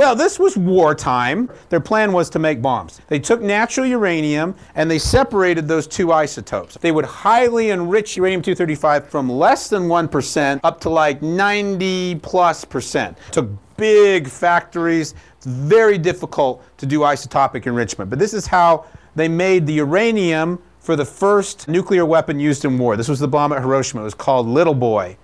Well, this was wartime. Their plan was to make bombs. They took natural uranium and they separated those two isotopes. They would highly enrich uranium 235 from less than 1% up to like 90 plus percent. Took big factories. Very difficult to do isotopic enrichment. But this is how they made the uranium for the first nuclear weapon used in war. This was the bomb at Hiroshima. It was called Little Boy.